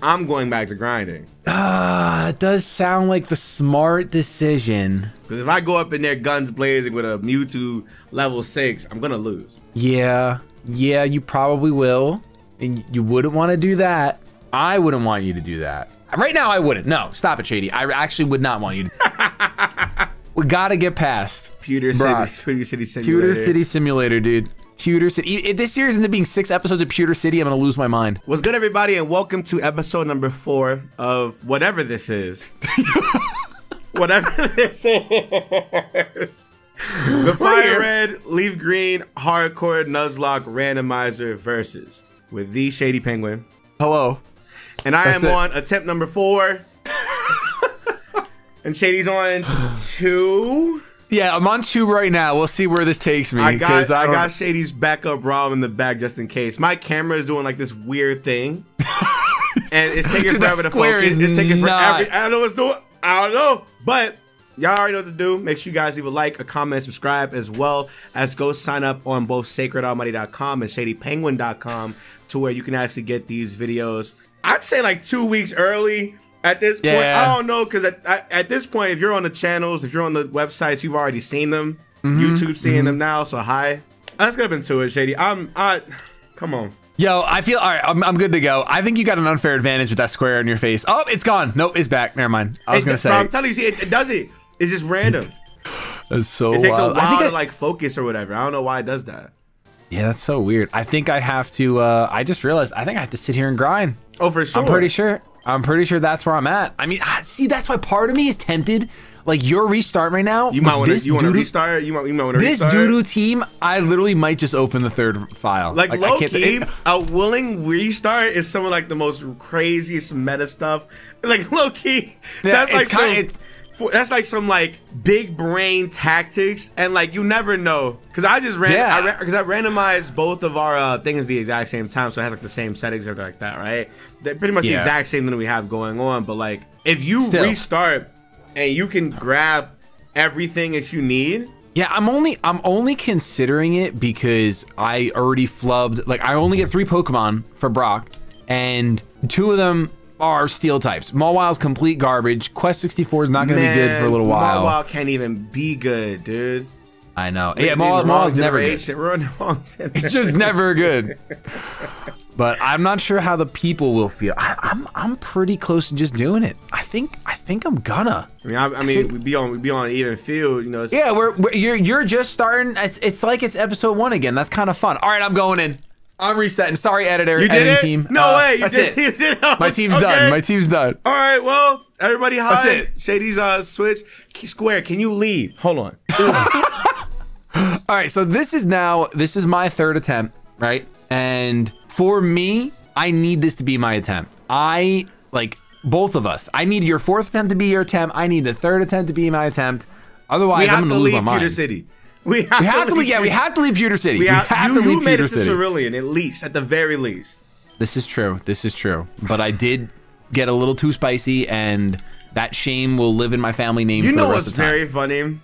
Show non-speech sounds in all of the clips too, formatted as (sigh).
I'm going back to grinding. Ah, it does sound like the smart decision. Because if I go up in there guns blazing with a Mewtwo level six, I'm gonna lose. Yeah, yeah, you probably will. And you wouldn't want to do that. I wouldn't want you to do that. Right now, I wouldn't. No, stop it, Shady. I actually would not want you to. (laughs) we gotta get past Pewter Brock. City, Pewter City Simulator. Pewter City Simulator, dude. Pewter City. If this series ends up being six episodes of Pewter City, I'm gonna lose my mind. What's good, everybody, and welcome to episode number four of whatever this is. (laughs) whatever this is. The Fire. Red, Leaf Green, Hardcore Nuzlocke Randomizer versus with the Shady Penguin. Hello. And I That's am it. on attempt number four. (laughs) and Shady's on two. Yeah, I'm on two right now. We'll see where this takes me. I got I, don't- got Shady's backup ROM in the back just in case. My camera is doing like this weird thing. (laughs) and it's taking Dude, forever to focus. It's taking not- forever. I don't know what's doing. I don't know. But y'all already know what to do. Make sure you guys leave a like, a comment, subscribe, as well as go sign up on both sacredalmighty.com and shadypenguinn.com to where you can actually get these videos. I'd say like two weeks early. At this point, Yeah. I don't know because at, at, at this point, if you're on the channels, if you're on the websites, you've already seen them. Mm-hmm. YouTube seeing them now, so hi. Let's get up into it, Shady. I'm, I, come on. Yo, I feel all right. I'm, I'm good to go. I think you got an unfair advantage with that square in your face. Oh, it's gone. Nope, it's back. Never mind. I was It- gonna bro, say I'm telling you, see, it, it does it. It's just random. (laughs) that's so. It takes a while I think to I- like focus or whatever. I don't know why it does that. yeah, that's so weird. I think I have to. uh I just realized. I think I have to sit here and grind. Oh, for sure. I'm pretty sure. I'm pretty sure that's where I'm at. I mean, ah, see, that's why part of me is tempted. Like your restart right now. You might want to. You want to restart? You might. You might want to restart. This doodoo team, I literally might just open the third file. Like, I low key, it- a willing restart is some of like the most craziest meta stuff. Like low key, Yeah, that's like some. it's- for- that's like some like big brain tactics, and like you never know. Cause I just ran, Yeah. I ran, cause I randomized both of our uh, things the exact same time, so it has like the same settings or like that, right? They're pretty much the exact same thing we have going on. But like, if you Still. restart and you can grab everything that you need, Yeah, I'm only I'm only considering it because I already flubbed. Like I only get three Pokemon for Brock, and two of them are Steel types. Mawile's complete garbage. Quest 64 is not going to be good for a little while. Mawile can't even be good, dude. I know. Yeah, We're Maw- Mawile's never good. We're in the wrong generation. (laughs) It's just never good. But I'm not sure how the people will feel. I, I'm I'm pretty close to just doing it. I think I think I'm gonna. I mean, I, I mean, we be on we be on an even field, you know. It's, Yeah, we're, we're you're you're just starting. It's it's like it's episode one again. That's kind of fun. All right, I'm going in. I'm resetting. Sorry, editor. you did editing it. team. No Uh, way, you that's did. it. (laughs) You did it. My team's Okay. done. My team's done. All right, well, everybody, hi. That's it. Shady's uh switch. Square, can you leave? Hold on. (laughs) All right, so this is now this is my third attempt, right? And for me, I need this to be my attempt. I like both of us. I need your fourth attempt to be your attempt. I need the third attempt to be my attempt. Otherwise, We I'm gonna to leave mind. City. We have, We have to leave. Yeah, we have to leave Pewter City. We We have, have, you, to leave you made Pewter it to City. Cerulean at least, at the very least. This is true. This is true. But I did get a little too spicy, and that shame will live in my family name You for know what's rest of the time. very funny?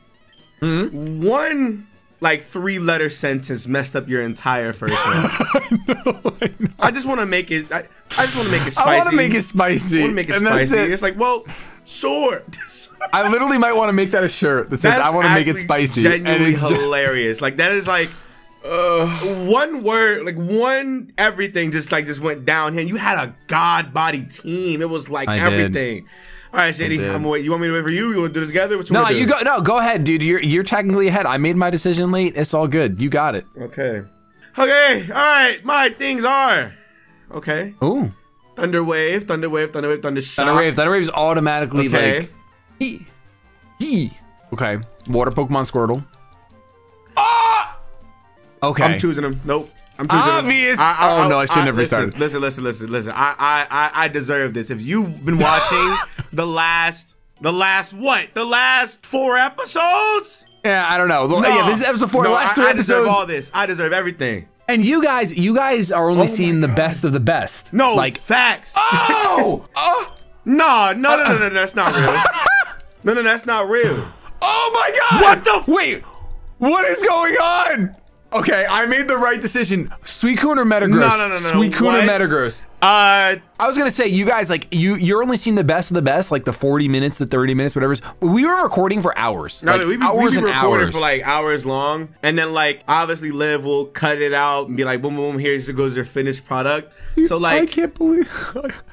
Hmm? One like three letter sentence messed up your entire first name. (laughs) I just want to make it. I, I just want to make it spicy. I want to make it spicy. I want to make it and spicy. it. It's like, well, sure. I literally might want to make that a shirt that says That's "I want to make it spicy." and Genuinely it's just- hilarious. Like that is like uh, one word, like one everything just like just went down here. You had a god body team. It was like I did. everything. All right, Shady. I'm gonna wait. You want me to wait for you? You want to do this together? What you No, you go. No, go ahead, dude. You're you're technically ahead. I made my decision late. It's all good. You got it. Okay. Okay. All right. My things are. Okay. Ooh, Thunder Wave, Thunder Wave, Thunder Wave, Thunder Shock. Thunder Wave. Thunder Wave is automatically Okay. like he he. Okay, water Pokemon Squirtle. Ah. Okay. I'm choosing them. Nope. I'm choosing. Obvious. Oh, no, I shouldn't have listen, restarted. Listen, listen, listen, listen. I, I, I, I deserve this. If you've been watching (laughs) the last, the last what? The last four episodes? yeah, I don't know. Yeah, this is episode four. No, the last I, three I deserve episodes. all this. I deserve everything. And you guys, you guys are only Oh seeing the best of the best. No, like facts. oh, oh, uh. no, no, no, no, no, that's not real. (laughs) No, no, that's not real. oh my God! What the f- Wait, what is going on? Okay, I made the right decision. Suicune or Metagross? No, no, no, no, Suicune or what? Metagross? Uh, I was gonna say you guys like you you're only seeing the best of the best, like the 40 minutes, the 30 minutes, whatever. We were recording for hours. no, like, we be, we be recording hours. for like hours long, and then like obviously Liv will cut it out and be like, boom, boom, boom. Here goes their finished product. So like, I can't believe (laughs)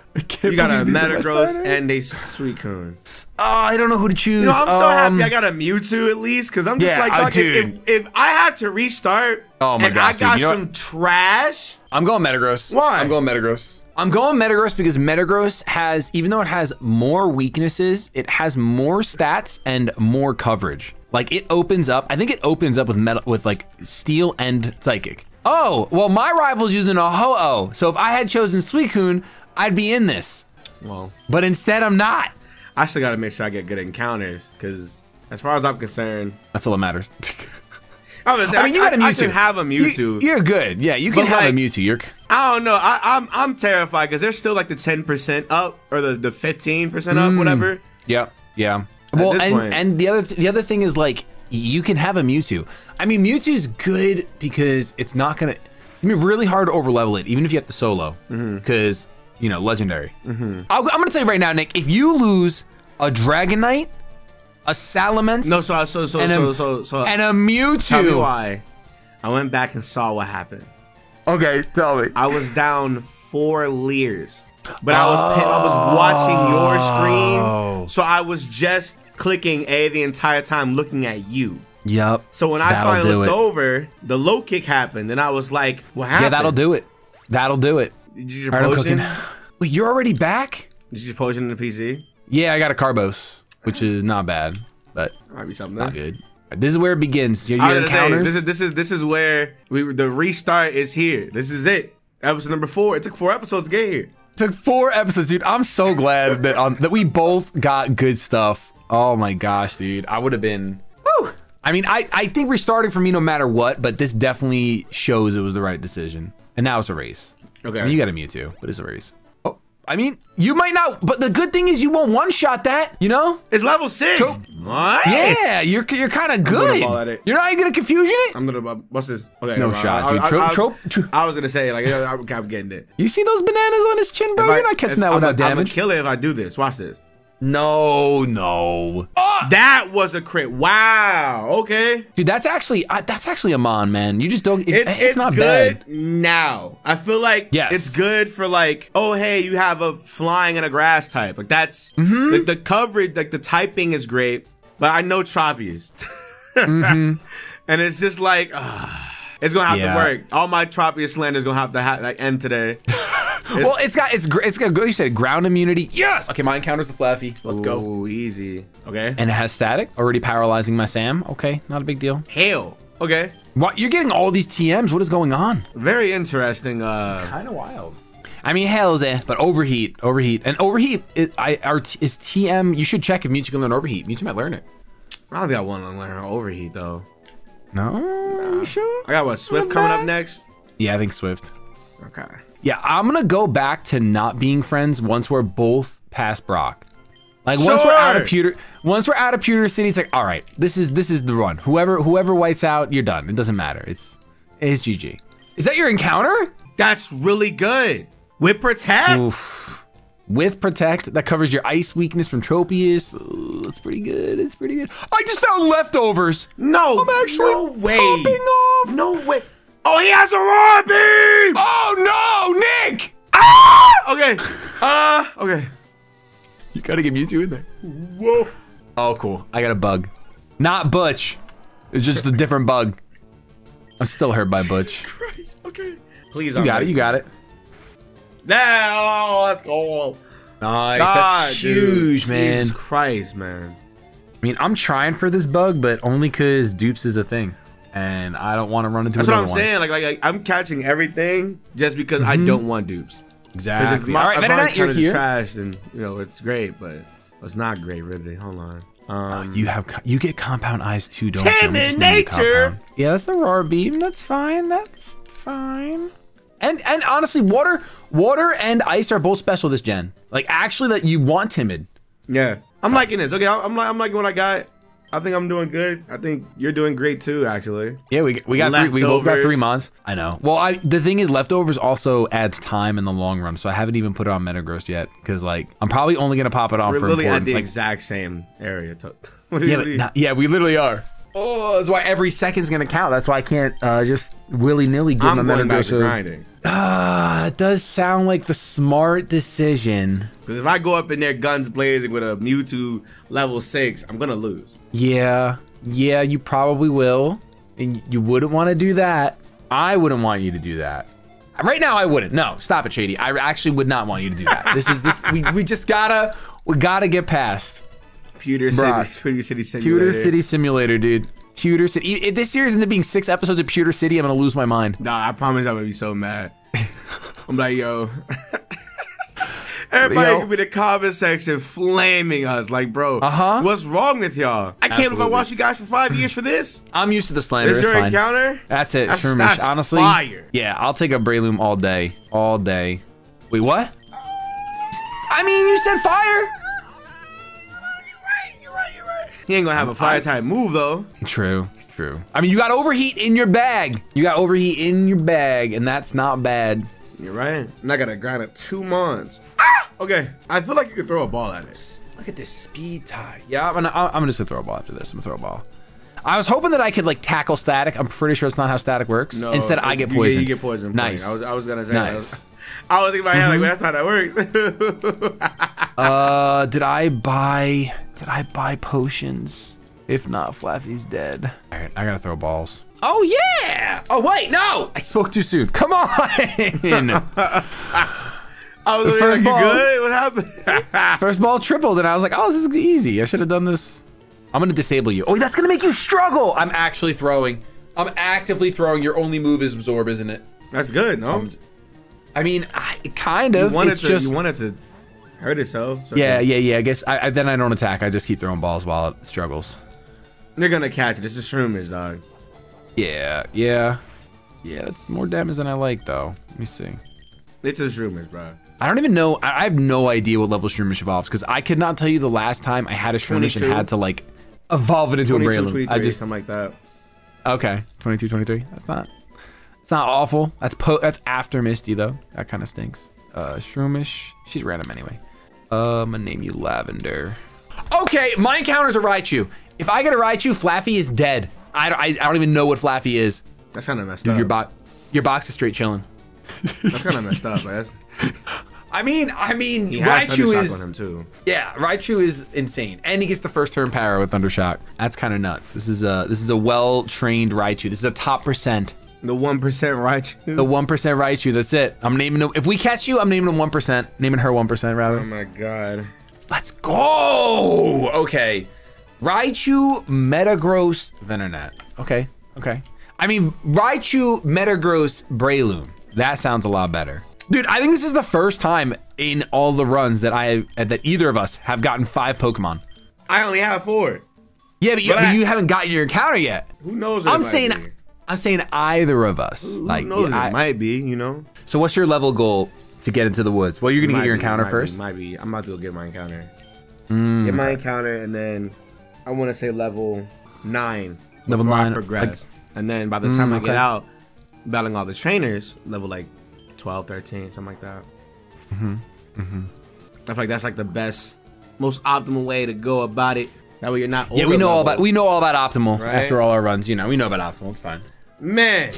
you got a believe these are my Metagross and a Suicune. oh, I don't know who to choose. You know, I'm so Um, happy I got a Mewtwo at least because I'm just yeah, like, uh, if, dude. if, if I had to restart Oh my and gosh, I dude, got you know some trash, I'm going Metagross. Why? I'm going Metagross. I'm going Metagross because Metagross has, even though it has more weaknesses, it has more stats and more coverage. Like it opens up. I think it opens up with metal, with like steel and psychic. Oh, well, my rival's using a Ho-Oh. So if I had chosen Suicune, I'd be in this. well, But instead, I'm not. I still got to make sure I get good encounters because as far as I'm concerned, That's all that matters. (laughs) I, was, I mean, you got a Mewtwo. I can have a Mewtwo. You, are good. Yeah, you can But, have a like- Mewtwo. You're. I don't know. I, I'm I'm terrified because they're still like the 10% up or the the 15% up, whatever. Yep. Yeah. Well, and, point. and the other the other thing is like you can have a Mewtwo. I mean, Mewtwo's good because it's not gonna. I mean, really hard to overlevel it, even if you have to solo, Mm-hmm. because you know, legendary. Mm-hmm. I'll, I'm gonna tell you right now, Nick. If you lose a Dragonite, a Salamence, No, so so so and, so a, so so. and a Mewtwo. tell me why. I went back and saw what happened. Okay, tell me. I was down four leers, but I was I was oh. watching your Oh. screen, so I was just clicking A the entire time, looking at you. Yep. So when I finally looked it. over, the low kick happened, and I was like, "What happened?" Yeah, that'll do it. That'll do it. Did you use your All right, potion? Wait, you're already back? Did you potion in the PC? Yeah, I got a Carbos, which is not bad, but Might be something. not good. This is where it begins. Your, your gonna say, encounters. this is this is this is where we the restart is here. This is it. Episode number four. It took four episodes to get here. took four episodes, dude. I'm so glad that um, that we both got good stuff. Oh my gosh, dude. I would have been. Woo! I mean, I I think restarting for me no matter what, but this definitely shows it was the right decision. And now it's a race. Okay. I mean, you got a Mewtwo, but it's a race. Oh, I mean, you might not, but the good thing is you won't one shot that. You know? It's level six. Cool. What? Yeah, you're you're kind of gonna good. ball at it. You're not even gonna confusion it. I'm gonna. Uh, what's this? Okay. No never shot, dude. I, Tro- I, tro- tro- I was gonna say like I, I'm getting it. You see those bananas on his chin, bro? If I- You're not catching that I'm without a, I'm gonna kill it if I do this. Watch this. No, no. That was a crit. Wow. Okay. Dude, that's actually I, that's actually a mon, man. You just don't. It, It's, it's, it's not good bad. now. I feel like Yes. it's good for like, oh hey, you have a flying and a grass type. Like that's Mm-hmm. like the coverage, like the typing is great, but I know Tropius. (laughs) Mm-hmm. and it's just like ah, it's gonna have Yeah. to work. All my Tropius slander is gonna have to ha- like end today. (laughs) Well, it's got it's gr- it's got you said ground immunity. Yes. Okay, my encounter's the Flaaffy. Let's go. Ooh, easy. Okay. And it has static, already paralyzing my Sam. Okay, not a big deal. Hail. Okay. What? You're getting all these TMs. What is going on? Very interesting. Uh, Kind of wild. I mean, hell's eh, but overheat, overheat, and overheat. Is, I are, is TM. You should check if Mewtwo can learn overheat. Mewtwo might learn it. I don't think I want to learn overheat though. No, you sure? I got what Swift coming up next. Yeah, I think Swift. Okay. Yeah, I'm gonna go back to not being friends once we're both past Brock. Like once we're out of Pewter, once we're out of Pewter City, it's like, all right, this is this is the run. Whoever whoever whites out, you're done. It doesn't matter. It's it's GG. Is that your encounter? That's really good. With protect. Oof. With protect, that covers your ice weakness from Tropius. Ooh, that's pretty good. It's pretty good. I just found leftovers. No, I'm actually no way. off. No way. Oh, he has a roar beam. Oh no, Nick! Ah! Okay. Uh. Okay. You gotta get Mewtwo in there. Whoa. Oh, cool. I got a bug. Not Butch. It's just a different bug. I'm still hurt by Butch. Christ. Okay. Please. You got it. You got it. Now let's go. Nice. God, That's dude. huge, man. Jesus Christ, man. I mean, I'm trying for this bug, but only because dupes is a thing, and I don't want to run into That's what I'm saying. Like, like, like, I'm catching everything just because I don't want dupes. Exactly. if my, All right, if my you're here. trash, then you know it's great, but it's not great, really. Hold on. Um, You have you get compound eyes too, don't you? I'm Timid just naming nature. Yeah, that's the roar beam. That's fine. That's fine. And and honestly, water water and ice are both special this gen. Like actually, that you want timid. yeah, I'm liking this. Okay, I'm like, I'm liking what I got. I think I'm doing good. I think you're doing great too, actually. Yeah, we, we got three, we both got three mods. I know. Well, I the thing is, leftovers also adds time in the long run, so I haven't even put it on Metagross yet because like I'm probably only gonna pop it on We're for literally at the Like, exact same area. To, (laughs) what do you- yeah, what but do you- not- yeah, we literally are. Oh, that's why every second's gonna count. That's why I can't uh, just willy nilly give I'm my going back to grinding. Ah, it does sound like the smart decision. Because if I go up in there guns blazing with a Mewtwo level six, I'm gonna lose. Yeah, yeah, you probably will, and you wouldn't want to do that. I wouldn't want you to do that. Right now, I wouldn't. No, stop it, Shady. I actually would not want you to do that. This is this. We, we just gotta we gotta get past Pewter Brock. City, (laughs) Pewter City Simulator. Pewter City Simulator, dude. Pewter City. If this series ends up being six episodes of Pewter City, I'm gonna lose my mind. Nah, I promise I'm gonna be so mad. (laughs) I'm like, yo. (laughs) Everybody Yo. could be in the comment section flaming us. Like, bro, Uh-huh. what's wrong with y'all? I can't believe I Absolutely. watched you guys for five years for this. I'm used to the slander. This It's your fine. encounter? That's it. That's- Shroomish. that's Honestly, fire. yeah, I'll take a Breloom all day, all day. Wait, what? I mean, you said fire. He ain't gonna have a fire type move though. True, true. I mean, you got overheat in your bag. You got overheat in your bag, and that's not bad. You're right. And not gonna grind it two months. Ah! Okay, I feel like you could throw a ball at it. Look at this speed tie. Yeah, I'm gonna, I'm just gonna throw a ball after this. I'm gonna throw a ball. I was hoping that I could like tackle static. I'm pretty sure it's not how static works. No, Instead, I get you poisoned. You get poisoned. Nice. I was, I was gonna say. Nice. I was thinking in my head like, well, that's not how that works. (laughs) Uh, did I buy? Did I buy potions? If not, Flaaffy's dead. All right, I gotta throw balls. Oh yeah! Oh wait, no! I spoke too soon. Come on! (laughs) I was The like, first you ball. good? What happened? (laughs) First ball tripled, and I was like, oh, this is easy. I should have done this. I'm gonna disable you. Oh, that's gonna make you struggle. I'm actually throwing. I'm actively throwing. Your only move is absorb, isn't it? that's good, no? I mean, I, kind you of. wanted it's to. just You wanted to hurt itself. so yeah, yeah, yeah. I guess I, I then I don't attack. I just keep throwing balls while it struggles. They're gonna catch it. It's just shroomers, dog. Yeah, yeah, yeah. That's more damage than I like, though. Let me see. It's just shroomers, bro. I don't even know. I I have no idea what level Shroomish evolves because I could not tell you the last time I had a Shroomish 22. and had to like evolve it into a Breloom. I just something like that. okay, 22, 23. That's not. It's not awful. That's po. That's after Misty though. That kind of stinks. Uh, Shroomish. She's random anyway. Uh, I'm gonna name you Lavender. Okay, my encounter's a Raichu. If I get a Raichu, Flaaffy is dead. I don't, I, I don't even know what Flaaffy is. That's kind of messed Dude, up. your box, your box is straight chilling. That's kind of messed up. Like, that's, (laughs) I mean, I mean, he Raichu Thundershock is on him too. Yeah, Raichu is insane, and he gets the first turn power with Thundershock. That's kind of nuts. This is a this is a well trained Raichu. This is a top percent. The one percent Raichu. The one percent Raichu. That's it. I'm naming him. If we catch you, I'm naming him one percent. Naming her one percent rather. oh my god. Let's go. Okay, Raichu, Metagross, Venonat. Okay, okay. I mean, Raichu, Metagross, Breloom. That sounds a lot better. Dude, I think this is the first time in all the runs that I that either of us have gotten five Pokemon. I only have four. Yeah, but you, but Relax. you haven't gotten your encounter yet. Who knows? I'm saying? I'm saying either of us. Who like, knows? I- it might be. You know. so what's your level goal to get into the woods? Well, you're gonna Might get your be, encounter might be, first. might be. I'm about to go get my encounter. Mm, Get my encounter, and then I want to say level nine. Level before I nine, progress. like- and then by the time Mm, I okay. get out, battling all the trainers, level like 12, 13, something like that. Mm-hmm. Mm-hmm. I feel like that's like the best, most optimal way to go about it. That way you're not. yeah, we know all about we know all about optimal Right? after all our runs. You know, we know about optimal. It's fine. Man.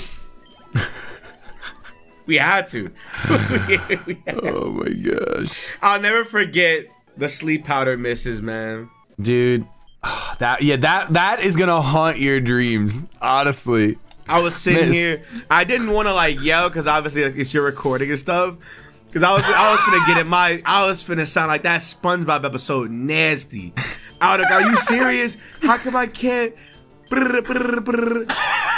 we had to. We (laughs) had- Oh my gosh, I'll never forget the sleep powder misses, man. dude. (sighs) That yeah, that that is gonna haunt your dreams. Honestly, I was sitting Miss. here. I didn't want to like yell because obviously like, it's your recording and stuff. Because I was I was finna get it. My I was finna sound like that SpongeBob episode nasty. I was like, are you serious? How come I can't?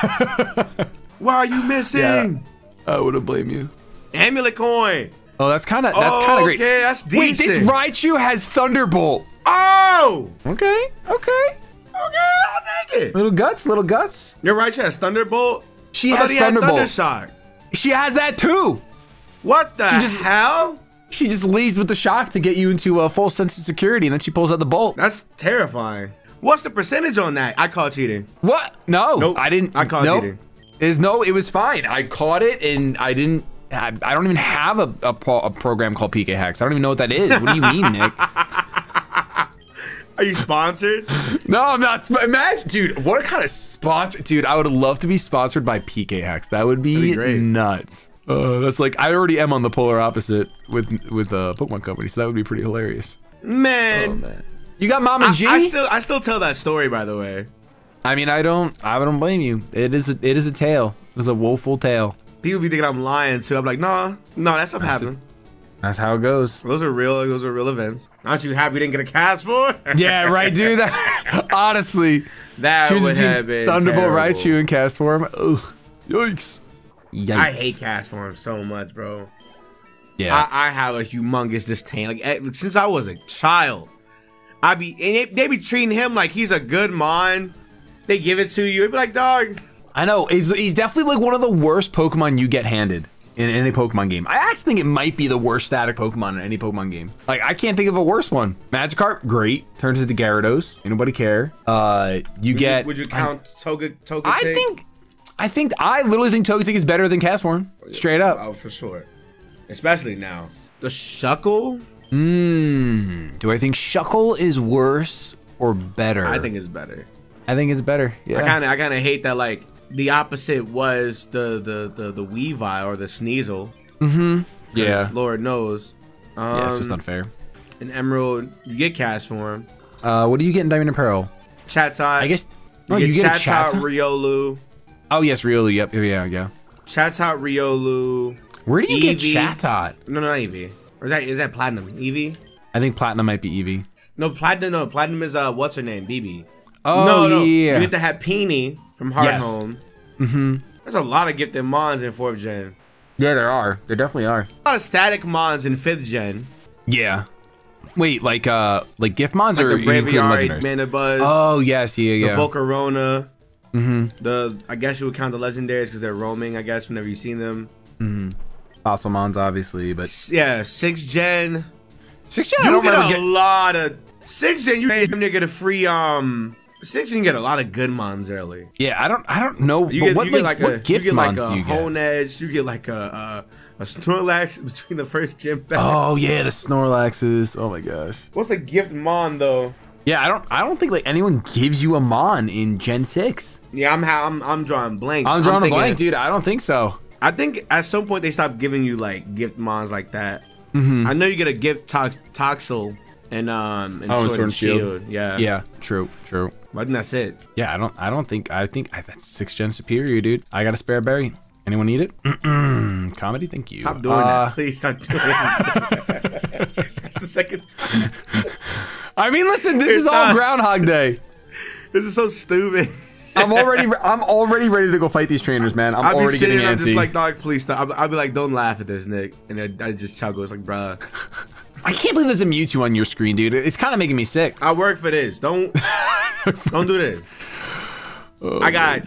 (laughs) Why are you missing? I wouldn't blame you. Amulet coin. Oh, that's kind of that's Oh, kind of great. okay, that's Wait, this decent. Raichu has Thunderbolt. Oh, Okay, okay. okay, I'll take it. Little guts, little guts. You're right. She has Thunderbolt. She I has thought he had Thunderbolt. She has that too. What the she just- hell? She just leads with the shock to get you into a full sense of security, and then she pulls out the bolt. That's terrifying. What's the percentage on that? I call cheating. What? No, Nope. I didn't. I called nope. cheating. Is no, it was fine. I caught it and I didn't. I, I don't even have a, a, a program called PKHeX. I don't even know what that is. What do you mean, Nick? (laughs) (laughs) Are you sponsored? No, I'm not. Imagine, dude. What kind of sponsor, dude? I would love to be sponsored by PKHeX. That would be, be nuts. Uh, that's like I already am on the polar opposite with with a uh, Pokemon company, so that would be pretty hilarious. Man. Oh man, you got Mom and I, G. I still I still tell that story by the way. I mean, I don't. I don't blame you. It is. A, it is a tale. It was a woeful tale. People be thinking I'm lying too. I'm like, nah, no, that stuff happened. That's how it goes. Those are real. Those are real events. Aren't you happy you didn't get a cast for? (laughs) Yeah, right, dude. That, (laughs) honestly, that choose would have been Thunderbolt terrible. Raichu and Castform. Ugh, yikes. Yikes. I hate Castform so much, bro. Yeah. I, I have a humongous disdain. Like eh, since I was a child, I be and they, they be treating him like he's a good mon. They give it to you. It'd be like, dog. I know. He's, he's definitely like one of the worst Pokemon you get handed in any Pokemon game. I actually think it might be the worst static Pokemon in any Pokemon game. Like, I can't think of a worse one. Magikarp, great. Turns into Gyarados. Anybody care? Uh, you Would get. you, would you count Toga Toga? I think. I think. I literally think Togetic is better than Castform. Straight up. Oh, for sure. Especially now. The Shuckle, Mmm. Do I think Shuckle is worse or better? I think it's better. I think it's better. Yeah. I kind of I kind of hate that like the opposite was the the the the Weavile or the Sneasel. Mhm. Yeah. Lord knows. Um, Yeah, it's just unfair. An Emerald, you get cash for him. Uh, what do you get in Diamond and Pearl? Chatot. I guess. you Oh, get, you get Chatot, Chatot? Riolu. Oh yes, Riolu. Yep. Yeah, yeah. Chatot, Riolu. Where do you get Chatot? No, no, not Eevee. Or is that is that Platinum? Eevee? I think Platinum might be Eevee. No, Platinum. No, Platinum is uh, what's her name? Bebe. Oh no, no. yeah. You get the Happiny from Hard Yes. Home. Mm-hmm. There's a lot of gifted mons in fourth gen. yeah, there are. There definitely are. A lot of static mons in fifth gen. Yeah. Wait, like uh, like gift mons Like or the Braviary, legendaries? Mandibuzz, Oh yes, yeah, yeah. the. Volcarona. Mm-hmm. The I guess you would count the legendaries because they're roaming. I guess whenever you see them. Fossil mons, obviously, but Yeah, six gen. six gen. I You don't get remember a get- lot of six gen. You damn get a free um. Six gen you get a lot of good mons early. Yeah, I don't. I don't know. You get what you get like, like, what a gift you get mons like a do you get? Honedge. You get like a a, a Snorlax (laughs) between the first gym back. Oh yeah, the Snorlaxes. Oh my gosh. What's a gift mon though? Yeah, I don't. I don't think like anyone gives you a mon in Gen Six. Yeah, I'm ha- I'm I'm drawing blanks. I'm drawing a thinking- blank, dude. I don't think so. I think at some point they stopped giving you like gift mons like that. Mm-hmm. I know you get a gift tox- Toxel and um and Oh, and Sword, and Shield. Yeah. Yeah, true, true. But I think that's it. Yeah, I don't. I don't think. I think I, that's six gen superior, dude. I got a spare berry. Anyone need it? Mm-mm. (clears throat) Comedy, thank you. Stop doing Uh, that. Please stop doing that. (laughs) that's the second time. I mean, listen, this It's is all not- Groundhog Day. (laughs) This is so stupid. I'm already. I'm already ready to go fight these trainers, man. I'm I'll be already sitting getting and I'm just antsy. like, dog, please stop. I'll, I'll be like, don't laugh at this, Nick. And then I just chuckle. It's like, bruh, I can't believe there's a Mewtwo on your screen, dude. It's kind of making me sick. I work for this. Don't (laughs) don't do this. I got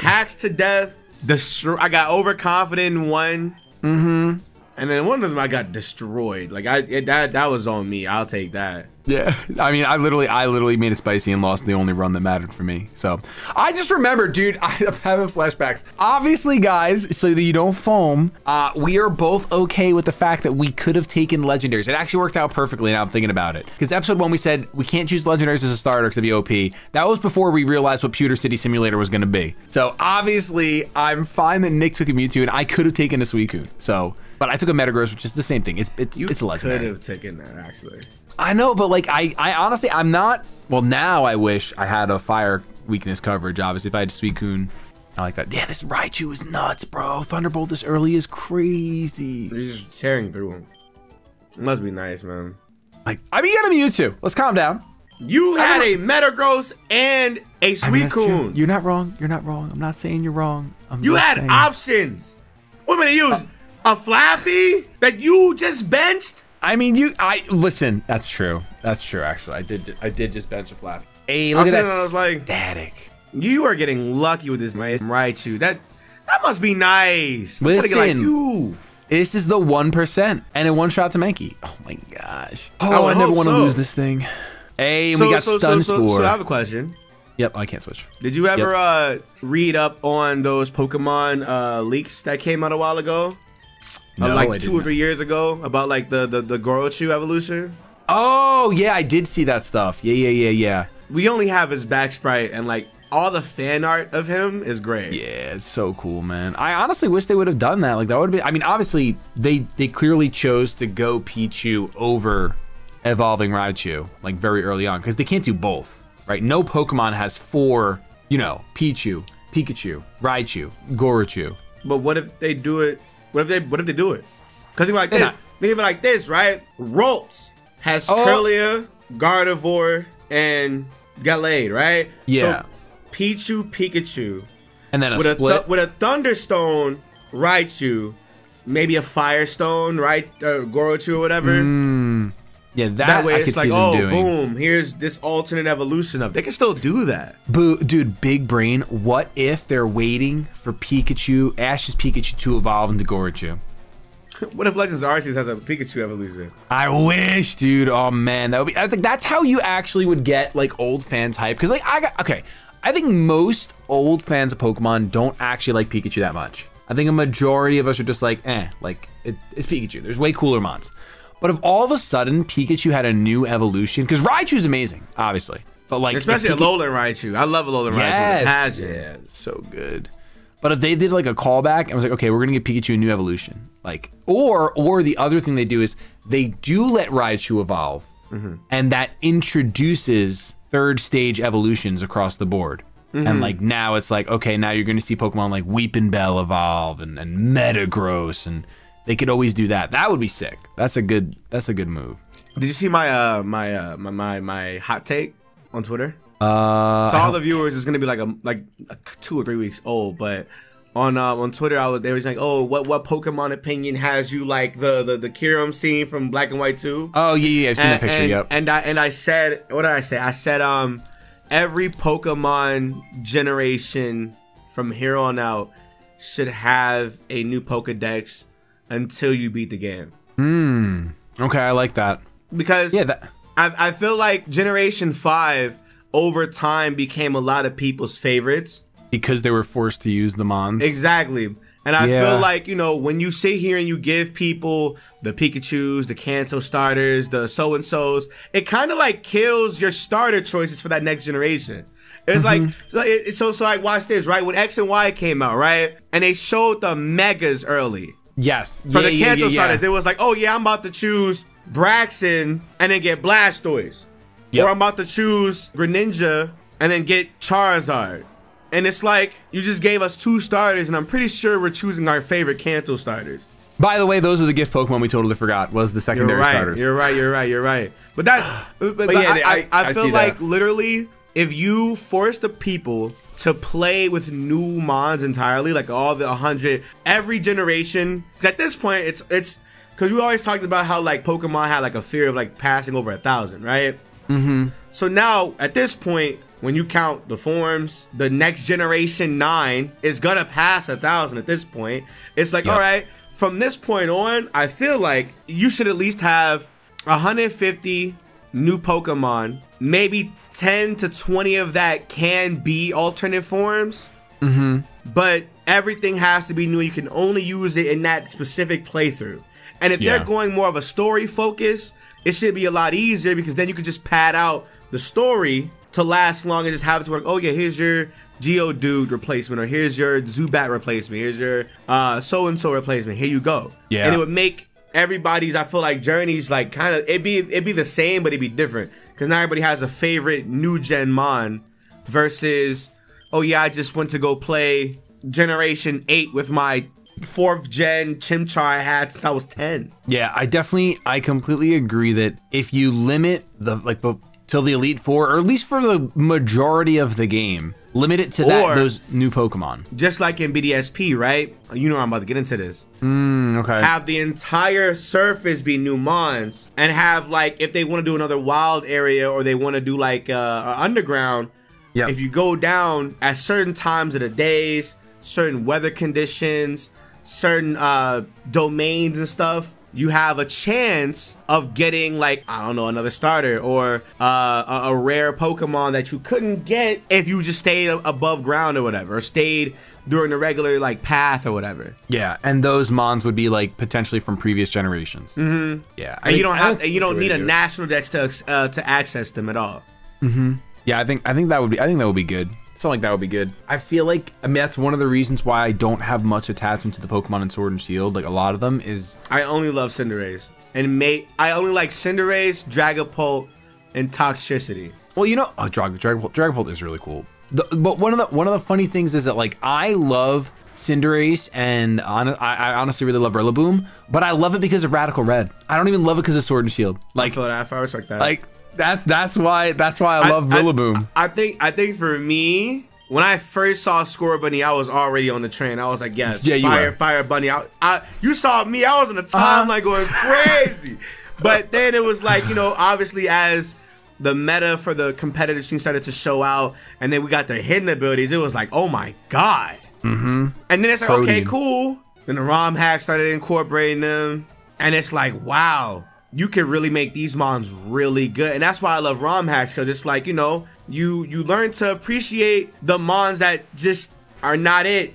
hacks to death. Destro- I got overconfident in one. Mm-hmm. And then one of them I got destroyed. Like I it, that that was on me. I'll take that. Yeah, I mean, I literally, I literally made it spicy and lost the only run that mattered for me. So, I just remember, dude. (laughs) I'm having flashbacks. Obviously, guys, so that you don't foam, uh, we are both okay with the fact that we could have taken legendaries. It actually worked out perfectly. Now I'm thinking about it, because episode one we said we can't choose legendaries as a starter because it'd be OP. That was before we realized what Pewter City Simulator was going to be. So obviously, I'm fine that Nick took a Mewtwo and I could have taken a Suicune. So. But I took a Metagross, which is the same thing. It's it's You it's a legendary. could have taken that actually. I know, but like I, I honestly, I'm not. Well, now I wish I had a fire weakness coverage. Obviously, if I had Suicune, I like that. Yeah, this Raichu is nuts, bro. Thunderbolt this early is crazy. You're just tearing through them. It must be nice, man. Like, I mean, you got a Mewtwo. Let's calm down. You had a Metagross and a mean, that's true. Suicune. You're not wrong. You're not wrong. I'm not saying you're wrong. I'm You had saying- options. What am I gonna use? Uh, a Flaaffy that you just benched? I mean, you. I listen. That's true. That's true. Actually, I did. I did just bench a flap. Hey, look was at that I was like- static. You are getting lucky with this man, Raichu. That that must be nice. I'm trying to get like Listen. you. This is the one percent, and a one shot to Mankey. Oh my gosh! I Oh, would I never want to so. lose this thing. Hey, and we got stun so, spore. so I have a question. Yep, I can't switch. Did you ever uh, read up on those Pokemon uh, leaks that came out a while ago? No, like two or three years ago about like the the, the Gorochu evolution. Oh yeah, I did see that stuff. Yeah, yeah, yeah, yeah. We only have his back sprite and like all the fan art of him is great. Yeah, it's so cool, man. I honestly wish they would have done that. Like that would be. I mean, obviously they they clearly chose to go Pichu over evolving Raichu like very early on because they can't do both, right? No Pokemon has four. You know, Pichu, Pikachu, Raichu, Gorochu. But what if they do it? What if they what if they do it? Because think like They're this. not. Think of it like this, right? Ralts has Oh. Kirlia, Gardevoir, and Gallade, right? Yeah. So Pichu, Pikachu And then a with a split. th- with a Thunderstone, Raichu, maybe a Firestone, right? Uh, Gorochu or whatever. Yeah, that, that way I it's like, oh, doing. boom, here's this alternate evolution of. They can still do that. Boo, dude, big brain. What if they're waiting for Pikachu, Ash's Pikachu, to evolve into Gorochu? (laughs) What if Legends Arceus has a Pikachu evolution? I wish, dude. Oh man, that would be. I think that's how you actually would get like old fans hype. Because like I got okay, I think most old fans of Pokemon don't actually like Pikachu that much. I think a majority of us are just like, eh, like it, it's Pikachu. There's way cooler mons. But if all of a sudden Pikachu had a new evolution, because Raichu's amazing, obviously, but like Especially a Pika- Alolan Raichu. I love Alolan Raichu. Yes. It has it. Yeah, so good. But if they did like a callback and was like, okay, we're gonna give Pikachu a new evolution, like, or or the other thing they do is they do let Raichu evolve, Mm-hmm. and that introduces third stage evolutions across the board. Mm-hmm. And like now it's like, okay, now you're gonna see Pokemon like Weepinbell evolve and, and Metagross, and they could always do that. That would be sick. That's a good. That's a good move. Did you see my uh my uh my my, my hot take on Twitter? Uh, To all the viewers, it's gonna be like a like a two or three weeks old, but on uh, on Twitter, I was they was like, oh, what what Pokemon opinion has you like the the the Kyurem scene from Black and White Two? oh yeah, yeah, I've seen and, picture. and, yep. and I and I said, what did I say? I said, um, every Pokemon generation from here on out should have a new Pokedex until you beat the game. Hmm. okay, I like that. Because Yeah, that. I, I feel like Generation 5 over time became a lot of people's favorites. because they were forced to use the Mons. Exactly. And I Yeah. feel like, you know, when you sit here and you give people the Pikachus, the Kanto starters, the so and so's, it kind of like kills your starter choices for that next generation. It's like, so, it, so, so like, watch this, right? When X and Y came out, right? And they showed the megas early. Yes. For yeah, the yeah, Kanto yeah, yeah. starters, it was like, oh yeah, I'm about to choose Braixen and then get Blastoise. Yep. Or I'm about to choose Greninja and then get Charizard. And it's like, you just gave us two starters, and I'm pretty sure we're choosing our favorite Kanto starters. By the way, those are the gift Pokemon we totally forgot was the secondary You're right. starters. You're right. You're right. You're right. But that's. but, but yeah, I, I, I- I I feel like that. literally, if you force the people to play with new mons entirely, like all the hundred, every generation. at this point, it's it's because we always talked about how like Pokemon had like a fear of like passing over a thousand, right? Mm-hmm. So now at this point. When you count the forms, the next generation nine is gonna pass a thousand at this point. It's like, Yep. all right, from this point on, I feel like you should at least have 150 new Pokemon. Maybe 10 to 20 of that can be alternate forms. Mm-hmm. But everything has to be new. You can only use it in that specific playthrough. And if Yeah. they're going more of a story focus, it should be a lot easier because then you can just pad out the story to last long and just have it to work. Oh yeah, here's your Geodude replacement, or here's your Zubat replacement, here's your uh so and so replacement. Here you go. Yeah. And it would make everybody's I feel like journeys like kind of it'd be it'd be the same, but it'd be different because now everybody has a favorite new gen mon versus oh yeah, I just went to go play Generation Eight with my fourth gen Chimchar I had since I was ten. Yeah, I definitely, I completely agree that if you limit the like till the Elite Four, or at least for the majority of the game, limit it to that Or- those new Pokemon. Just like in BDSP, right? You know I'm about to get into this. Mm, okay. have the entire surface be new mons and have like if they want to do another wild area or they want to do like uh, underground Yep. if you go down at certain times of the days certain weather conditions certain uh domains and stuff you have a chance of getting like I don't know another starter or uh, a, a rare Pokemon that you couldn't get if you just stayed above ground or whatever, or stayed during the regular like path or whatever. Yeah, and those mons would be like potentially from previous generations. Mm-hmm. Yeah, I And you don't have you don't need to a do national dex to uh, to access them at all. Hmm. Yeah, I think I think that would be I think that would be good. Something like that would be good. I feel like I mean that's one of the reasons why I don't have much attachment to the Pokemon in Sword and Shield. Like a lot of them is I only love Cinderace and may I only like Cinderace, Dragapult, and Toxtricity. well, you know, oh, Drag Dragapult Dragapult is really cool. The, but one of the one of the funny things is that like I love Cinderace and hon- I, I honestly really love Rillaboom, but I love it because of Radical Red. I don't even love it because of Sword and Shield. I Like feel that. I respect that. like that's that's why that's why I love Rillaboom. I, think I think for me, when I first saw Scorbunny, I was already on the train. I was like, yes, Yeah, you fire, fire Bunny. I, I, you saw me. I was on the Uh-huh. timeline going crazy. but then it was like, you know, obviously as the meta for the competitive scene started to show out, and then we got the hidden abilities. It was like, oh my god. Mm-hmm. And then it's like, okay, cool. Then the ROM hack started incorporating them, and it's like, wow, you can really make these mons really good, and that's why I love ROM hacks because it's like, you know, you you learn to appreciate the mons that just are not it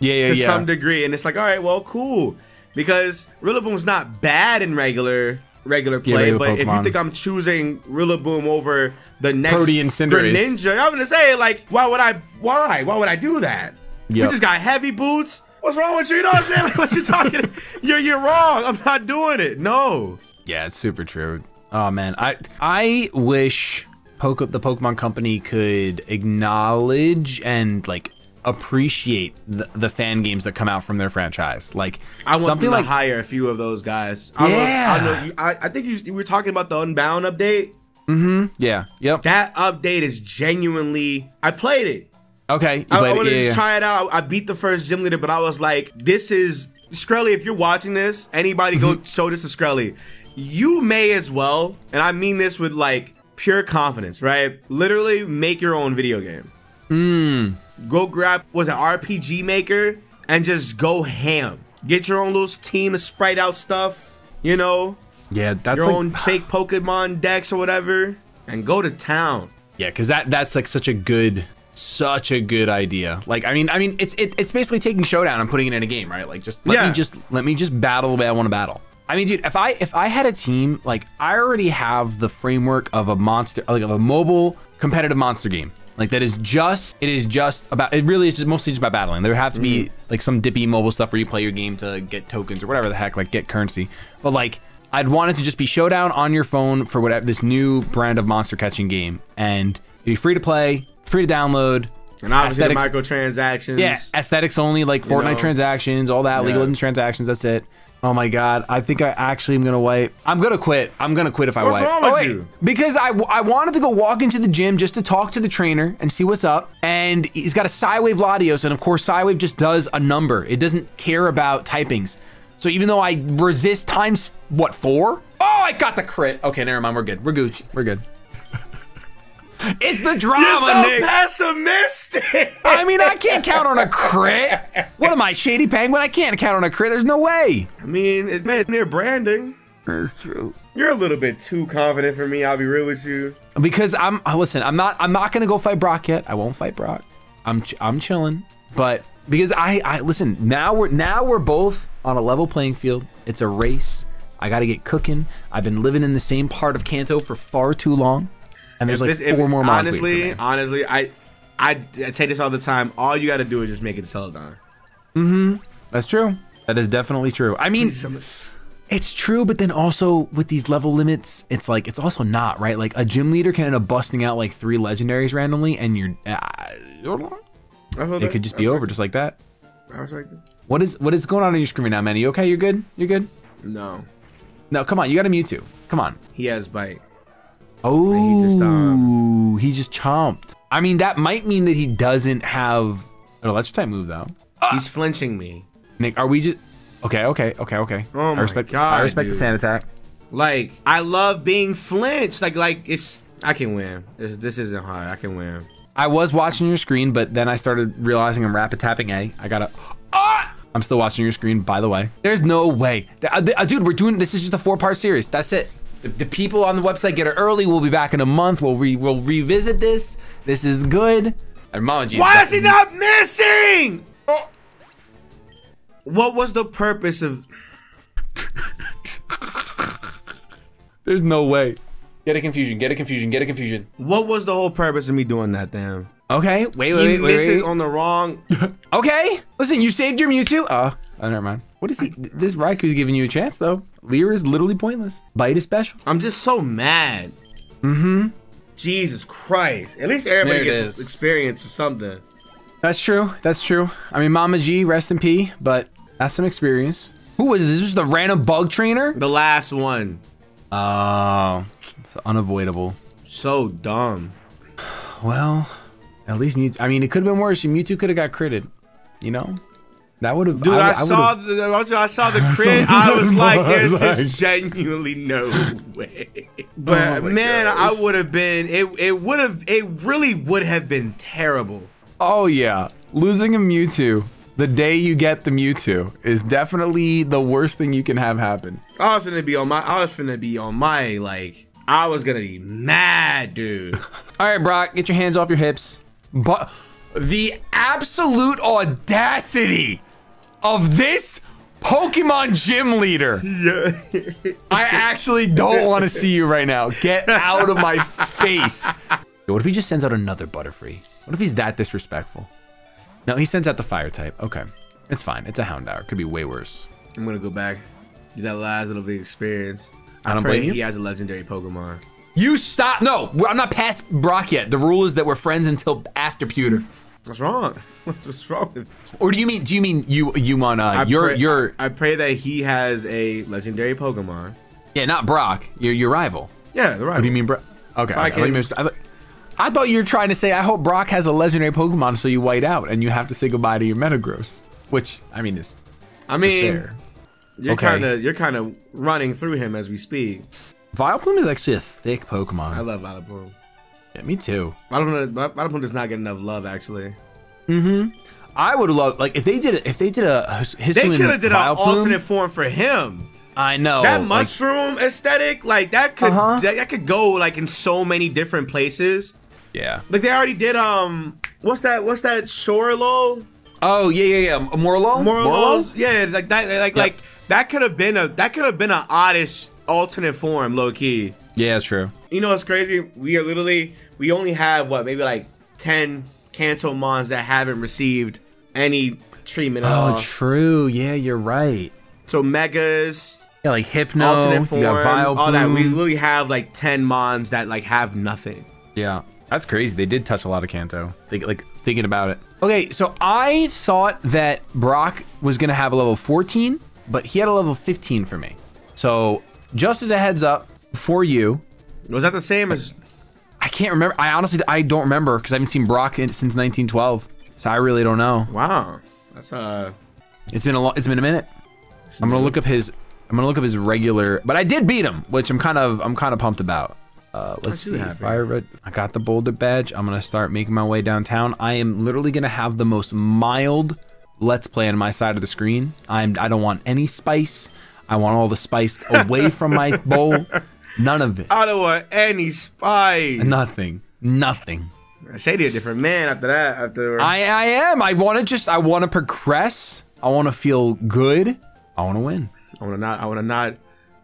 Yeah, yeah, to yeah. some degree, and it's like, all right, well, cool, because Rillaboom's not bad in regular regular play, regular but if you think I'm choosing Rillaboom over the next Protean. Greninja, I'm gonna say like, why would I? Why? Why would I do that? We just got heavy boots. What's wrong with you? You know what I'm saying? (laughs) what you talking? (laughs) You're you're wrong. I'm not doing it. No. Yeah, it's super true. Oh man, I I wish Poke the Pokemon Company could acknowledge and like appreciate the, the fan games that come out from their franchise. Like I want something them like to hire a few of those guys. I love- Yeah. I, know you, I, I think you, you were talking about the Unbound update. Mm-hmm. Yeah, yep. That update is genuinely. I played it. okay, you I, I wanted yeah, to just yeah. try it out. I beat the first gym leader, but I was like, this is Skrelly. If you're watching this, anybody Mm-hmm. go show this to Skrelly. You may as well, and I mean this with like pure confidence, right? Literally make your own video game. Hmm. Go grab was an RPG Maker and just go ham. Get your own little team of sprite out stuff, you know, Yeah, that's your like, own (sighs) fake Pokemon decks or whatever, and go to town. Yeah, because that that's like such a good, such a good idea. Like, I mean, I mean, it's it, it's basically taking Showdown and putting it in a game, right? Like, just let Yeah. me just let me just battle the way I want to battle. I mean, dude, if I if I had a team, like, I already have the framework of a monster, like of a mobile competitive monster game. Like that is just it is just about it really is just mostly just about battling. There would have to be mm. like some dippy mobile stuff where you play your game to get tokens or whatever the heck, like get currency. But like I'd want it to just be showdown on your phone for whatever this new brand of monster catching game, and it'd be free to play, free to download, And obviously Aesthetics- the microtransactions. yeah, aesthetics only, like Fortnite know? transactions, all that, Yeah. Legends transactions. That's it. Oh my god, I think I actually am gonna wipe. I'm gonna quit. I'm gonna quit if I What's wipe. wrong oh, with wait. you? Because I, I wanted to go walk into the gym just to talk to the trainer and see what's up. And he's got a Psywave Latios, and of course, Psywave just does a number. It doesn't care about typings. So even though I resist times what four? Oh, I got the crit. Okay, never mind. We're good. We're Gucci. We're good. It's the drama, You're so Nick. pessimistic. I mean, I can't count on a crit. What am I, Shady Penguin? I can't count on a crit. There's no way. I mean, it's, man, it's near branding. That's true. You're a little bit too confident for me. I'll be real with you. Because I'm uh, listen, I'm not I'm not gonna go fight Brock yet. I won't fight Brock. I'm ch- I'm chilling. But because I I listen now we're now we're both on a level playing field. It's a race. I got to get cooking. I've been living in the same part of Kanto for far too long, and there's like This- if- more honestly, honestly, I, I, I say this all the time. All you got to do is just make it to Celadon. Mm-hmm. That's true. That is definitely true. I mean, It's true, but then also with these level limits, it's like it's also not right. Like a gym leader can end up busting out like three legendaries randomly, and you're uh, it could just be over just like that. it. I respect it. What is what is going on on your screen right now, man? You okay? You're good. You're good. No, No, come on. You got a Mewtwo. Come on. he has bite. Oh, he just, um, he just chomped. I mean, that might mean that he doesn't have an electric type move though. He's flinching me. Nick, are we just okay? Okay, okay, okay. Oh I my respect. God, I respect the sand attack. Like I love being flinched. Like like it's. I can win. This this isn't hard. I can win. I was watching your screen, but then I started realizing I'm rapid tapping A. I gotta. Ah! I'm still watching your screen, by the way. There's no way. Uh, uh, dude, we're doing this is just a four part series. That's it. The, the, people on the website get it early. We'll be back in a month. We'll re, we'll revisit this. This is good. Armology. Why is he not missing? Oh. What was the purpose of? (laughs) There's no way. Get a confusion. Get a confusion. Get a confusion. What was the whole purpose of me doing that, damn? Okay, wait, wait, he wait, wait, misses wait. on the wrong. (laughs) okay, listen, you saved your Mewtwo. Oh, oh, never mind. What is he? This Raikou's giving you a chance, though. Leer is literally pointless. Bite is special. I'm just so mad. Mm-hmm. Jesus Christ. At least everybody gets is. experience or something. That's true. That's true. I mean, Mama G, rest in P, but that's some experience. Who was this? This was the random bug trainer? The last one. Oh, it's unavoidable. So dumb. Well, at least Mewtwo. I mean, it could have been worse. Mewtwo could have got critted. You know, that would have. Dude, I, I saw the I saw the (laughs) crit. the I was (laughs) like, there's like- just genuinely no way. (laughs) But Oh man, I would have been. It it would have. It really would have been terrible. Oh yeah, losing a Mewtwo the day you get the Mewtwo is definitely the worst thing you can have happen. I was gonna be on my. I was gonna be on my like. I was gonna be mad, dude. All right, Brock, get your hands off your hips. But the absolute audacity of this Pokemon gym leader. Yeah. I actually don't want to see you right now. Get out of my face. What if he just sends out another Butterfree? What if he's that disrespectful? No, he sends out the fire type. Okay. It's fine. It's a Houndour. Could be way worse. I'm gonna go back. Get that last little bit of experience. I don't pray blame you. He has a legendary Pokemon. You stop. No, I'm not past Brock yet. The rule is that we're friends until after pewter. What's wrong? (laughs) What's wrong with? Or do you mean? Do you mean you? You want uh? Your pray, your I pray that he has a legendary Pokemon. yeah, not Brock. Your your rival. Yeah, the right. What do you mean, Brock? Okay. So I can- me- I, thought- I thought you were trying to say I hope Brock has a legendary Pokemon so you white out and you have to say goodbye to your Metagross, which I mean is I mean, fair. you're Okay. kind of you're kind of running through him as we speak. Vileplume is actually a thick Pokemon. I love Vileplume. Yeah, me too. Vileplume, Vileplume does not get enough love, actually. Mhm. I would love like if they did if they did a his They could have did an alternate form for him. I know that like- mushroom aesthetic, like that could Uh-huh. that, that could go like in so many different places. yeah. Like they already did um what's that what's that Shorelo? Oh yeah yeah yeah. Morelull. Morelulls? Yeah, like that like Yep. like that could have been a that could have been an Oddish alternate form, low key. Yeah, that's true. You know what's crazy? We are literally we only have what maybe like ten Kanto Mons that haven't received any treatment at oh, all. Oh, true. Yeah, you're right. so megas, Yeah, like Hypno. alternate you forms, got all that. We literally have like ten Mons that like have nothing. Yeah, that's crazy. They did touch a lot of Kanto. Think, like thinking about it. Okay, so I thought that Brock was gonna have a level 14, but he had a level 15 for me. So just as a heads up for you, Was that the same as? I can't remember. I honestly I don't remember because I haven't seen Brock in, since 1912. So I really don't know. Wow, that's uh. It's been a long. It's been a minute. I'm gonna look up his. I'm gonna look up his regular. But I did beat him, which I'm kind of. I'm kind of pumped about. Uh, let's see. happy. Fire red. I got the boulder badge. I'm gonna start making my way downtown. I am literally gonna have the most mild let's play on my side of the screen. I'm. I don't want any spice. I want all the spice away from my (laughs) bowl. None of it. I don't want any spice. Nothing. Nothing. Shady a different man after that. After I. I am. I want to just. I want to progress. I want to feel good. I want to win. I want to not. I want to not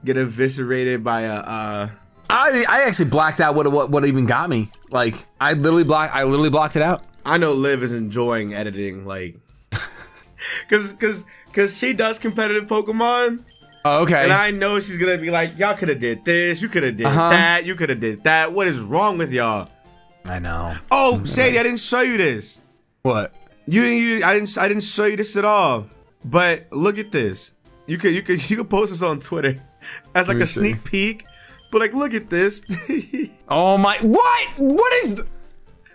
get eviscerated by a. uh I I actually blacked out what what what even got me. Like I literally blocked I literally blocked it out. I know Liv is enjoying editing, like, (laughs) cause cause cause she does competitive Pokemon, Oh, okay. and I know she's gonna be like, y'all could have did this, you could have did Uh-huh. that, you could have did that. What is wrong with y'all? I know. Oh, Shady, I didn't show you this. What? You didn't. You, I didn't. I didn't show you this at all. But look at this. You could. You could. (laughs) You could post this on Twitter (laughs) as like a see. sneak peek. But like, look at this. (laughs) Oh my what? What is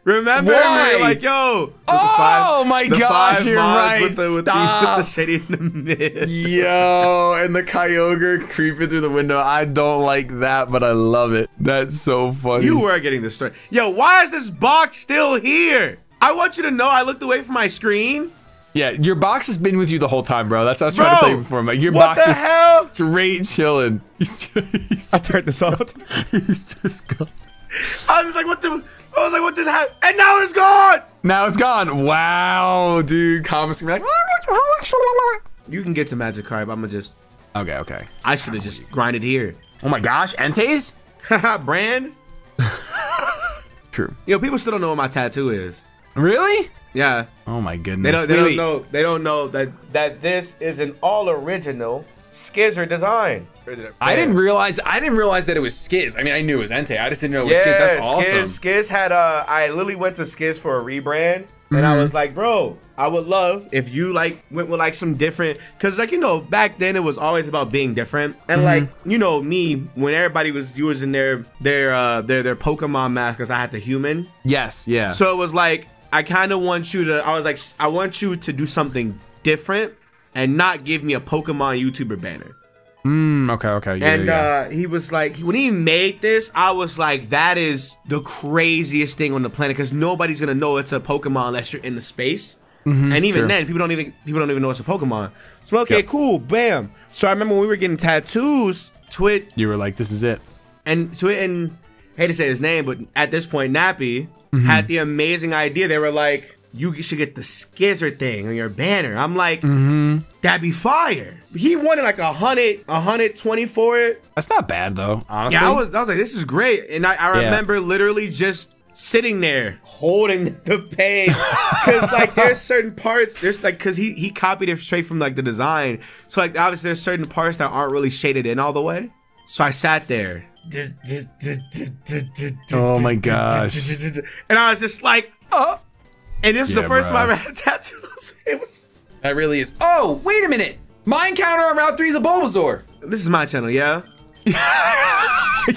Remember, Why? we were like, yo. with the Oh my the gosh, five you're mods right. With the, with, the, (laughs) Stop. with the shady in the mid. Yo, and the Kyogre creeping through the window. I don't like that, but I love it. That's so funny. You were getting the story. Yo, why is this box still here? I want you to know I looked away from my screen Yeah, your box has been with you the whole time, bro. That's what I was trying to Bro, tell you before. Like, your what box the is hell? straight chilling. (laughs) He's just, he's I turned this off. (laughs) he's just gone. I was like, what the? I was like, what just happened? And now it's gone. Now it's gone. Wow, dude. Comments gonna be like. You can get to Magikarp. I'm gonna just. Okay, okay. I should have just grinded here. Oh my gosh, Entei's? Haha, (laughs) Brand. (laughs) True. Yo, people still don't know what my tattoo is. Really? Yeah, Oh my goodness. they don't. They Wait, don't know. They don't know that that this is an all original Skizzer design. I didn't realize. I didn't realize that it was Skiz. I mean, I knew it was Entei. I just didn't know it was Yeah, Skiz. That's awesome. Skiz, Skiz had uh I literally went to Skiz for a rebrand. And Mm-hmm. I was like, bro, I would love if you like went with like some different, cause like you know back then it was always about being different, and like Mm-hmm. you know me when everybody was using their their uh their their Pokemon mask, cause I had the human, Yes. Yeah. so it was like I kind of want you to. I was like, I want you to do something different and not give me a Pokemon YouTuber banner. Mm, okay. Okay. Yeah, And yeah. uh, he was like, when he made this, I was like, that is the craziest thing on the planet because nobody's gonna know it's a Pokemon unless you're in the space. and even Mm-hmm, then, people don't even people don't even know it's a Pokemon. So okay, Yep. cool, bam. So I remember when we were getting tattoos, Twit you were like, this is it. and Twit and I hate to say his name, but at this point, Nappy Mm-hmm. had the amazing idea. They were like, you should get the Skizzer thing on your banner. I'm like, Mm-hmm. that'd be fire. He wanted like a hundred, a hundred twenty for it. That's not bad though. Honestly. Yeah, I was, I was like, this is great, and I, I Yeah. remember literally just sitting there holding (laughs) the page because like there's certain parts there's like because he he copied it straight from like the design, so like obviously there's certain parts that aren't really shaded in all the way. So I sat there. Oh my gosh. And I was just like, Oh, and this is Yeah, the first bro. time I've had tattoos. (laughs) It was. that really is. Oh, wait a minute. My encounter on Route Three is a Bulbasaur. This is my channel, yeah. (laughs)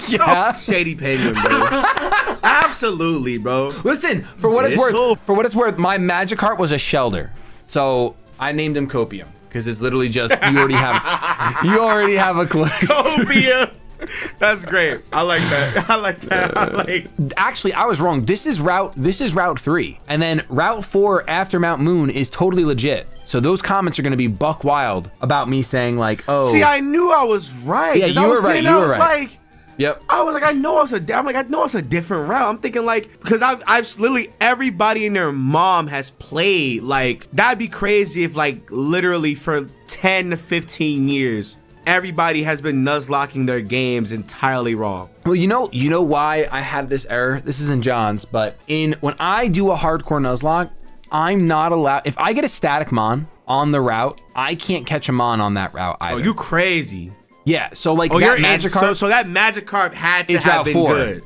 Yeah. Oh, Shady Penguin, bro. (laughs) Absolutely, bro. Listen, for what it's It's worth, for what it's worth, my Magikarp was a Shelder, so I named him Copium because it's literally just you already have you already have a clue. Cobia. That's great. I like that. (laughs) I like that. I like. Actually, I was wrong. This is route this is route three, and then route four after Mount Moon is totally legit. So those comments are gonna be buck wild about me saying like, oh, See, I knew I was right. Yeah, 'cause you I was were right, you I were was right. like, yep, I was like, I know it's a. I'm like, I know it's a different route. I'm thinking like, because I've, I've literally everybody and their mom has played. Like, that'd be crazy if like literally for 10 to 15 years, everybody has been nuzlocking their games entirely wrong. Well, you know, you know why I had this error. This isn't John's, but in when I do a hardcore Nuzlocke, I'm not allowed. If I get a static mon on the route, I can't catch a mon on that route oh, either. Oh, you crazy? yeah. So like Oh, that in, Magikarp. so, so that Magikarp had to have Route been four. good.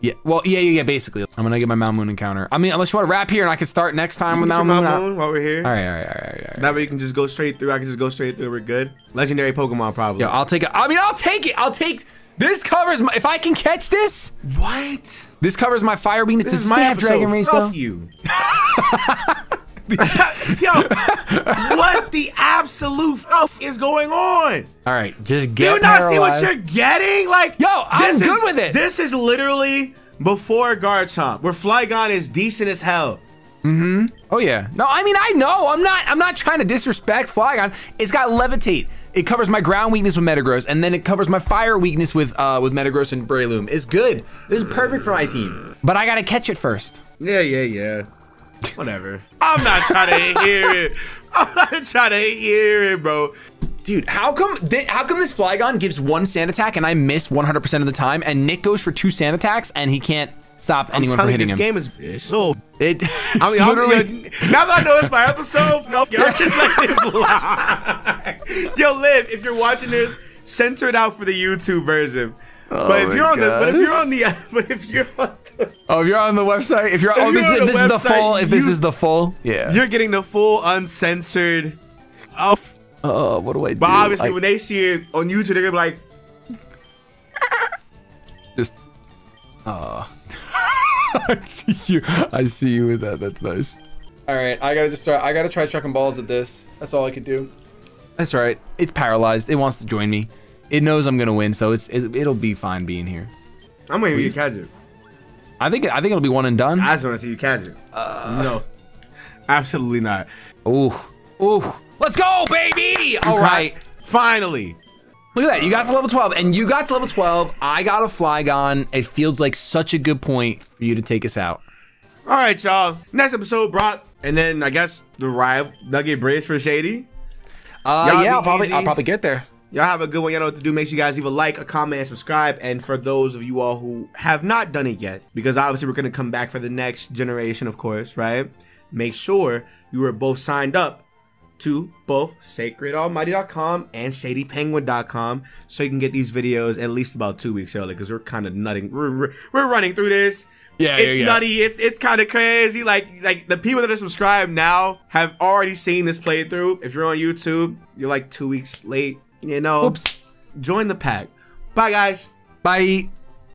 Yeah. Well, yeah, yeah, yeah. Basically, I'm gonna get my Mount Moon encounter. I mean, unless you want to wrap here and I can start next time with Get your Moon. Mount while we're here. All right, all right, all right, all right. That way you can just go straight through. I can just go straight through. We're good. Legendary Pokemon, probably. Yeah, I'll take it. I mean, I'll take it. I'll take. This covers my. If I can catch this, what? this covers my fire weakness. This Does is my episode. Dragon though? Fuck you. (laughs) (laughs) Yo, what the absolute f is going on? All right, just get. Do you not see what you're getting? Like, Yo, I'm good is- with it. This is literally before Garchomp, where Flygon is decent as hell. Mm-hmm. Oh yeah. No, I mean I know. I'm not. I'm not trying to disrespect Flygon. It's got levitate. It covers my ground weakness with Metagross, and then it covers my fire weakness with uh with Metagross and Breloom. It's good. This is perfect for my team. But I gotta catch it first. Yeah, yeah, yeah. Whatever. I'm not trying to hear it. I'm not trying to hear it, bro. Dude, how come how come this Flygon gives one sand attack and I miss 100% of the time, and Nick goes for two sand attacks and he can't stop anyone from telling you, this him? game is so It, I (laughs) mean, it's I'm, literally. now that I know it's my episode, (laughs) no, I'm just letting it fly. (laughs) Yo, Liv, if you're watching this, censor it out for the YouTube version. But if you're on the, but if you're on the, (laughs) but if you're on the, (laughs) oh, if you're on the website, if you're, oh, you're this, on is, the this is the full. If this is the full, yeah. you're getting the full uncensored. Off. Oh, what do I do? But obviously, I- when they see it on YouTube, they're gonna be like, Just. Uh. (laughs) I see you. I see you with that. That's nice. All right, I gotta just start. I gotta try chucking balls at this. That's all I could do. That's all right. It's paralyzed. It wants to join me. It knows I'm gonna win, so it's it, it'll be fine being here. I'm you to catch it. I think I think it'll be one and done. I just want to see you catch it. no, Absolutely not. Ooh, ooh. Let's go, baby! All Got- Finally. Look at that. You got to level 12, and you got to level 12. I got a Flygon. It feels like such a good point for you to take us out. All right, y'all. Next episode, Brock, and then I guess the rival Nugget Bridge for Shady. Uh, yeah, I'll probably. I'll probably get there. Y'all have a good one. Y'all know what to do. Make sure you guys leave a like, a comment, and subscribe. And for those of you all who have not done it yet, because obviously we're going to come back for the next generation, of course, right? Make sure you are both signed up to both sacredalmighty.com and shadypenguinn.com so you can get these videos at least about two weeks early because we're kind of nutting. We're, we're, running through this. Yeah, it's yeah, yeah. nutty. It's it's kind of crazy. Like like the people that are subscribed now have already seen this playthrough. If you're on YouTube, you're like two weeks late. You know, Oops. join the pack. Bye, guys. Bye.